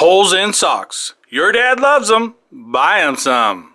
Holes in socks. Your dad loves them. Buy him some.